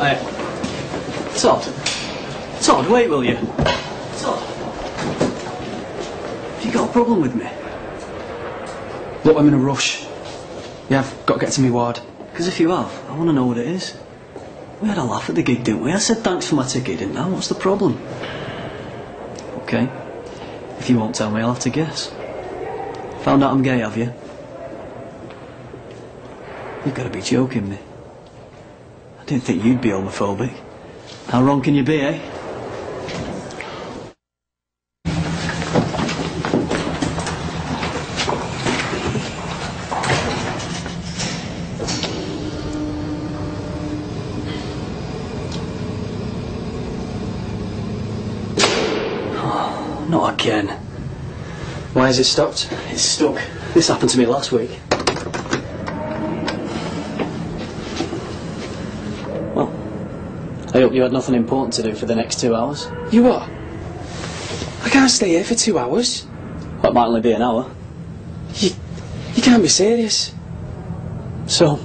Hey. Todd. Todd, wait, will you? Todd. Have you got a problem with me? Look, I'm in a rush. Yeah, I've got to get to me ward. Because if you have, I want to know what it is. We had a laugh at the gig, didn't we? I said thanks for my ticket, didn't I? What's the problem? Okay. If you won't tell me, I'll have to guess. Found out I'm gay, have you? You've got to be joking me. Didn't think you'd be homophobic. How wrong can you be, eh? Oh, Not again. Why has it stopped? It's stuck. This happened to me last week. I hope you had nothing important to do for the next two hours. You what? I can't stay here for two hours. That might only be an hour. You, you can't be serious. So,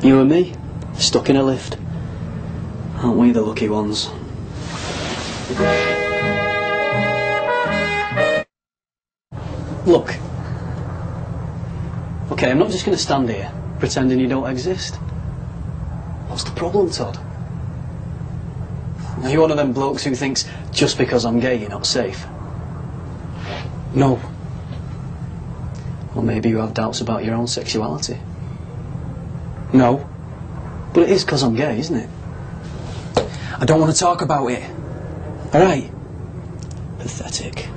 you and me, stuck in a lift. Aren't we the lucky ones? Look. Okay, I'm not just going to stand here pretending you don't exist. What's the problem, Todd? Are you one of them blokes who thinks just because I'm gay you're not safe? No. Or maybe you have doubts about your own sexuality. No. But it is because I'm gay, isn't it? I don't want to talk about it. Alright? Pathetic.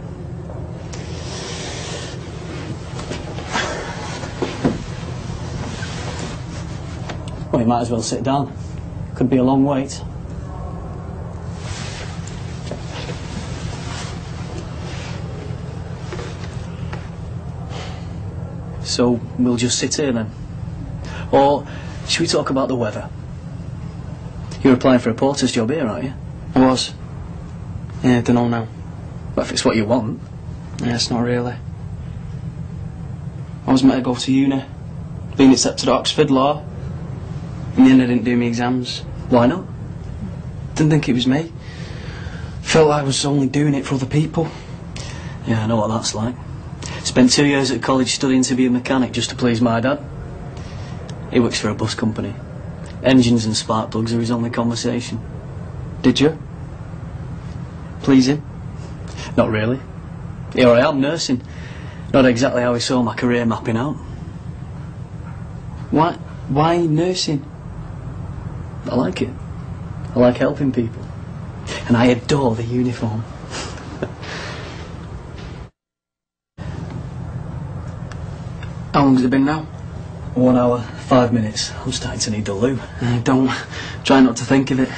Well, you might as well sit down. Could be a long wait. So we'll just sit here then. Or should we talk about the weather? You're applying for a porter's job here, aren't you? I was. Yeah, I don't know now. Well, if it's what you want. Yeah, it's not really. I was meant to go to uni. Being accepted at Oxford Law. In the end, I didn't do my exams. Why not? Didn't think it was me. Felt I was only doing it for other people. Yeah, I know what that's like. Spent two years at college studying to be a mechanic just to please my dad. He works for a bus company. Engines and spark plugs are his only conversation. Did you? Please him? Not really. Here I am, nursing. Not exactly how he saw my career mapping out. Why? Why nursing? I like it. I like helping people. And I adore the uniform. How long has it been now? One hour, five minutes. I'm starting to need the loo. Don't. Try not to think of it.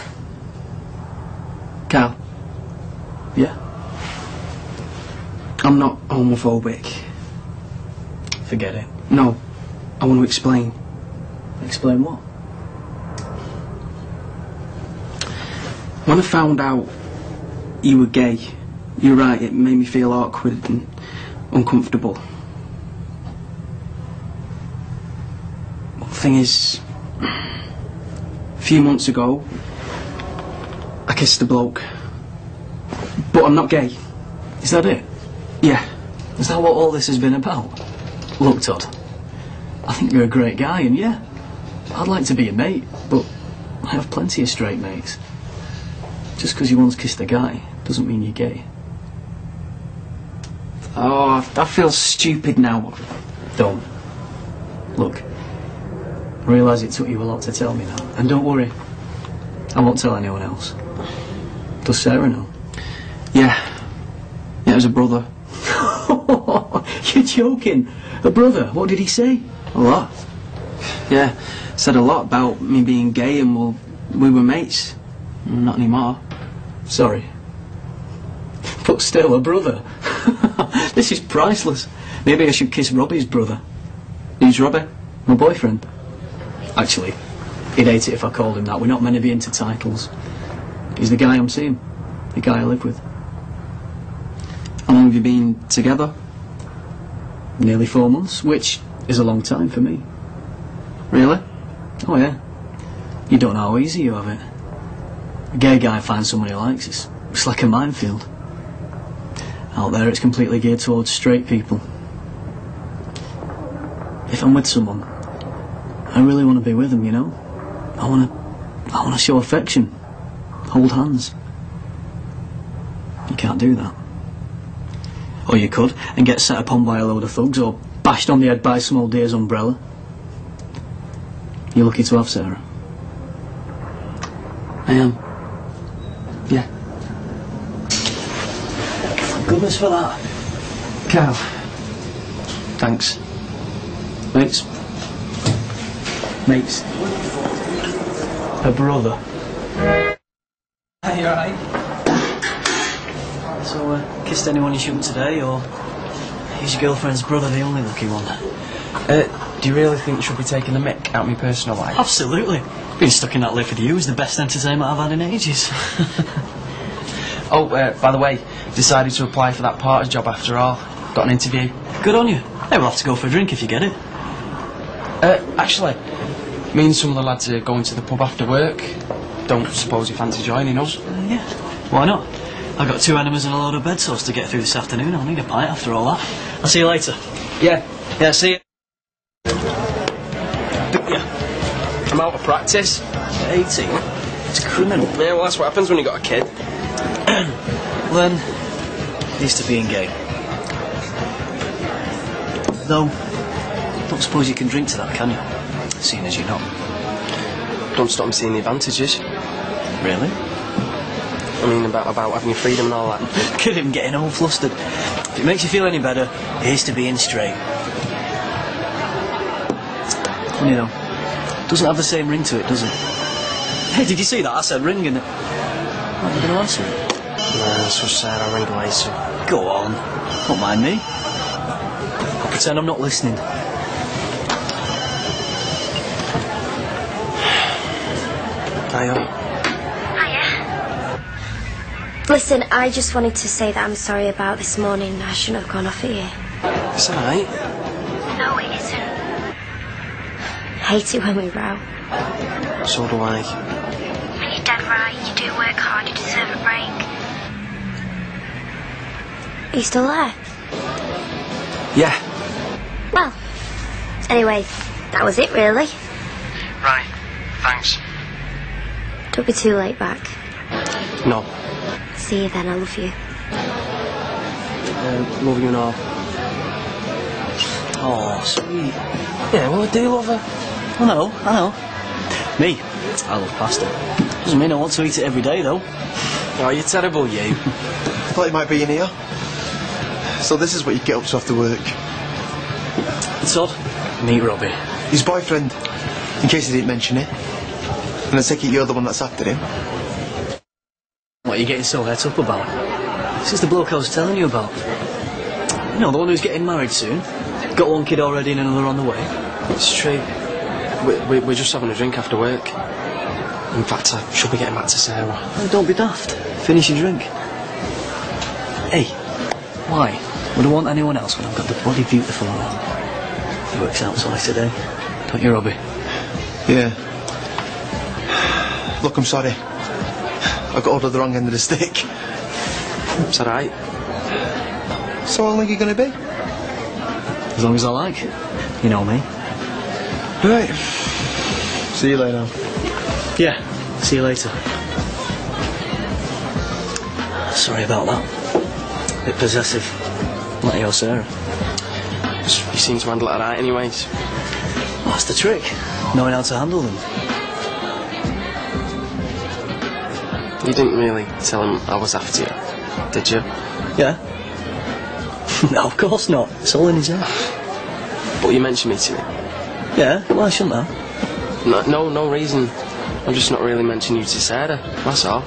Karl, Yeah? I'm not homophobic. Forget it. No. I want to explain. Explain what? When I found out you were gay, you're right, it made me feel awkward and uncomfortable. But the thing is, a few months ago, I kissed a bloke. But I'm not gay. Is that it? Yeah. Is that what all this has been about? Look, Todd, I think you're a great guy, and yeah, I'd like to be a mate, but I have plenty of straight mates. Just because you once kissed a guy doesn't mean you're gay. Oh, I feel stupid now. Don't. Look, I realise it took you a lot to tell me that, and don't worry, I won't tell anyone else. Does Sarah know? Yeah. Yeah, it was a brother. You're joking. A brother, what did he say? A lot. Yeah, said a lot about me being gay and well, we were mates. Not anymore. Sorry. But still, a brother. this is priceless. Maybe I should kiss Robbie's brother. Who's Robbie? My boyfriend. Actually, he'd hate it if I called him that. We're not meant to be into titles. He's the guy I'm seeing. The guy I live with. How long have you been together? Nearly four months, which is a long time for me. Really? Oh, yeah. You don't know how easy you have it. A gay guy finds someone he likes, it's, it's like a minefield. Out there, it's completely geared towards straight people. If I'm with someone, I really want to be with them, you know? I want to, I want to show affection, hold hands. You can't do that. Or you could, and get set upon by a load of thugs, or bashed on the head by some old dear's umbrella. You're lucky to have Sarah. I am. Yeah. Thank goodness for that. Karl. Thanks. Mates. Mates. Her brother. Hey, you alright? So, uh, kissed anyone you shouldn't today, or is your girlfriend's brother the only lucky one? Uh, do you really think you should be taking the mick out of my personal life? Absolutely. Being stuck in that lift with you is the best entertainment I've had in ages. Oh, uh, by the way, decided to apply for that partner's job after all. Got an interview. Good on you. Hey, we'll have to go for a drink if you get it. Uh, actually, me and some of the lads are going to the pub after work. Don't suppose you fancy joining us? Yeah. Why not? I've got two enemas and a load of bed sores to get through this afternoon. I'll need a pint after all that. I'll see you later. Yeah. Yeah, see you. Yeah. I'm out of practice. 18. It's criminal. Yeah, well, that's what happens when you got a kid. Then, here's to being gay. Though, don't suppose you can drink to that, can you? Seeing as you're not. Don't stop me seeing the advantages. Really? I mean, about about having your freedom and all that. At him getting all flustered. If it makes you feel any better, here's to being straight. Funny though, doesn't have the same ring to it, does it? Hey, did you see that? I said ring and... What are you going to answer it? Nah, what sad. I'll ring later. Go on. Don't mind me. I'll pretend I'm not listening. Hiya. Hiya. Listen, I just wanted to say that I'm sorry about this morning. I shouldn't have gone off at you. It's alright. No, it isn't. hate it when we row. So do I. And you're dead right. You do work hard. You deserve a break. Are you still there? Yeah. Well, anyway, that was it, really. Right. Thanks. Don't be too late back. No. See you then. I love you. Uh, love you and all. Oh, sweet. Yeah, well, I do love her. I know, I know. Me, I love pasta. Doesn't mean I want to eat it every day, though. Oh, you're terrible, you. Thought you might be in here. So this is what you get up to after work. It's odd. Meet Robbie. His boyfriend, in case he didn't mention it. And I take it you're the one that's after him. What are you getting so het up about? This is the bloke I was telling you about. You know, the one who's getting married soon. Got one kid already and another on the way. It's true. We, we, we're just having a drink after work. In fact, I should be getting back to Sarah. Oh, don't be daft. Finish your drink. Hey, why would I want anyone else when I've got the bloody beautiful around? It works out so nice today. Don't you, Robbie? Yeah. Look, I'm sorry. I got hold of the wrong end of the stick. It's alright. So how long are you going to be? As long as I like. You know me. Right. See you later. Yeah. See you later. Sorry about that. A Bit possessive. Like your Sarah. You seem to handle it alright, anyways. Well, that's the trick. Knowing how to handle them. You didn't really tell him I was after you, did you? Yeah? no, of course not. It's all in his head. But you mentioned me to me. Yeah, why shouldn't I? No, no, no reason. I'm just not really mentioning you to Sarah. That's all.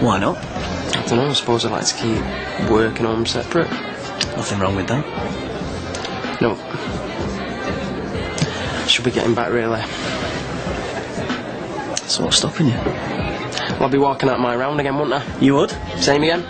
Why not? I don't know. I suppose I like to keep work and home separate. Nothing wrong with that. No. Should be getting back really. So what's stopping you? I'll be walking out my round again, won't I? You would? Same again?